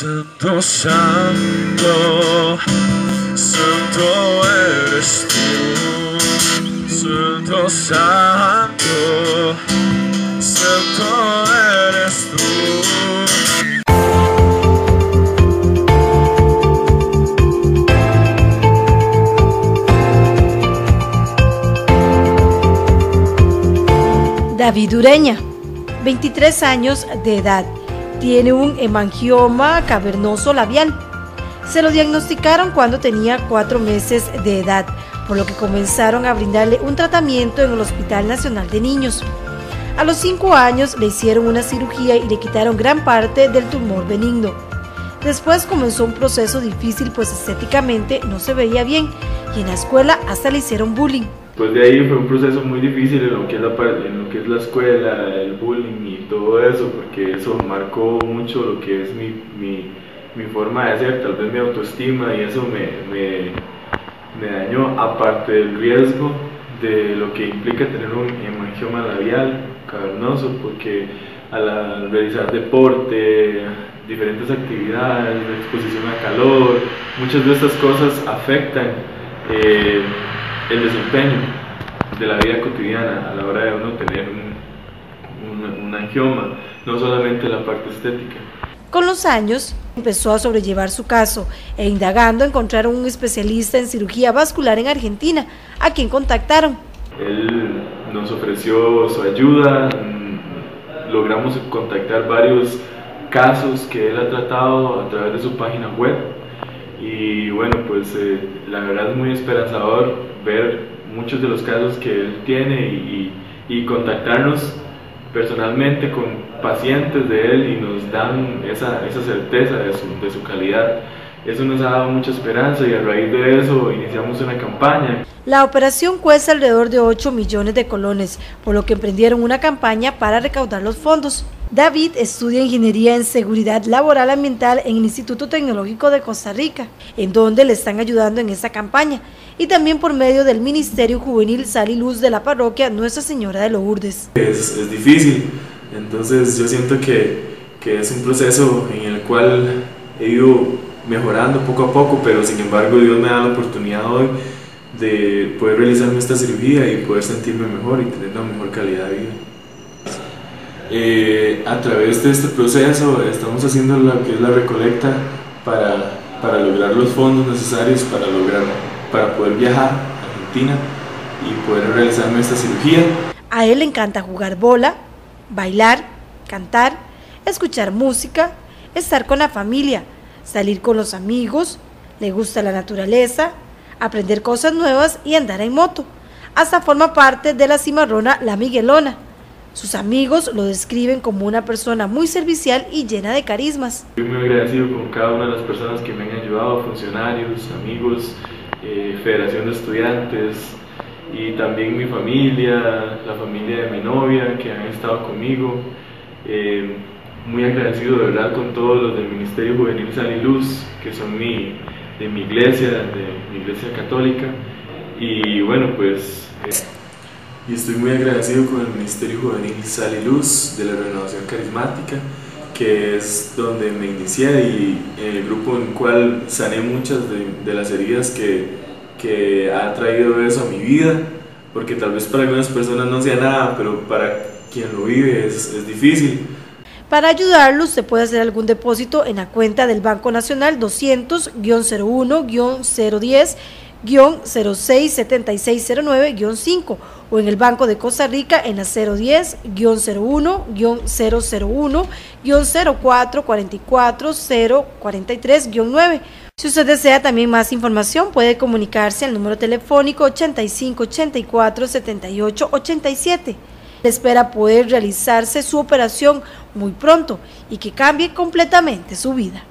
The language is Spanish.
Santo, santo, santo eres tú. Santo, santo, santo eres tú. David Ureña, 23 años de edad, tiene un hemangioma cavernoso labial. Se lo diagnosticaron cuando tenía cuatro meses de edad, por lo que comenzaron a brindarle un tratamiento en el Hospital Nacional de Niños. A los cinco años le hicieron una cirugía y le quitaron gran parte del tumor benigno. Después comenzó un proceso difícil pues estéticamente no se veía bien y en la escuela hasta le hicieron bullying. Pues de ahí fue un proceso muy difícil en lo que es la, en lo que es la escuela, el bullying y todo eso, porque eso marcó mucho lo que es mi, mi, mi forma de ser, tal vez mi autoestima y eso me, me, me dañó, aparte del riesgo de lo que implica tener un hemangioma labial cavernoso, porque al, al realizar deporte, diferentes actividades, de exposición a calor, muchas de estas cosas afectan eh, el desempeño de la vida cotidiana a la hora de uno tener no solamente la parte estética. Con los años empezó a sobrellevar su caso e indagando encontraron un especialista en cirugía vascular en Argentina, a quien contactaron. Él nos ofreció su ayuda, mm, logramos contactar varios casos que él ha tratado a través de su página web y bueno, pues eh, la verdad es muy esperanzador ver muchos de los casos que él tiene y, y- y contactarnos personalmente con pacientes de él y nos dan esa, esa certeza de su, de su calidad. Eso nos ha dado mucha esperanza y a raíz de eso iniciamos una campaña La operación cuesta alrededor de 8 millones de colones, por lo que emprendieron una campaña para recaudar los fondos. David estudia ingeniería en seguridad laboral ambiental en el Instituto Tecnológico de Costa Rica, en donde le están ayudando en esta campaña, y también por medio del Ministerio Juvenil Sal y Luz de la parroquia Nuestra Señora de Lourdes. es, es difícil. Entonces yo siento que, que es un proceso en el cual he ido mejorando poco a poco, pero sin embargo Dios me da la oportunidad hoy de poder realizarme esta cirugía y poder sentirme mejor y tener una mejor calidad de vida. Eh, a través de este proceso estamos haciendo lo que es la recolecta para, para lograr los fondos necesarios para, lograr, para poder viajar a Argentina y poder realizarme esta cirugía. A él le encanta jugar bola, bailar, cantar, escuchar música, estar con la familia, salir con los amigos, le gusta la naturaleza, aprender cosas nuevas y andar en moto. Hasta forma parte de la cimarrona La Miguelona. Sus amigos lo describen como una persona muy servicial y llena de carismas. Estoy muy agradecido con cada una de las personas que me han ayudado, funcionarios, amigos, eh, Federación de Estudiantes y también mi familia, la familia de mi novia que han estado conmigo. Eh, muy agradecido de verdad con todos los del Ministerio Juvenil Sal y Luz, que son mi, de mi iglesia, de mi iglesia católica. Y bueno, pues... eh, y estoy muy agradecido con el Ministerio Juvenil Sal y Luz de la Renovación Carismática, que es donde me inicié y el grupo en el cual sané muchas de, de las heridas que, que ha traído eso a mi vida, porque tal vez para algunas personas no sea nada, pero para quien lo vive es, es difícil. Para ayudarlos, se puede hacer algún depósito en la cuenta del Banco Nacional 200-01-010-067609-5 o en el Banco de Costa Rica en la 010-01-001-0444-043-9. Si usted desea también más información, puede comunicarse al número telefónico 85 84 78 87 espera poder realizarse su operación muy pronto y que cambie completamente su vida.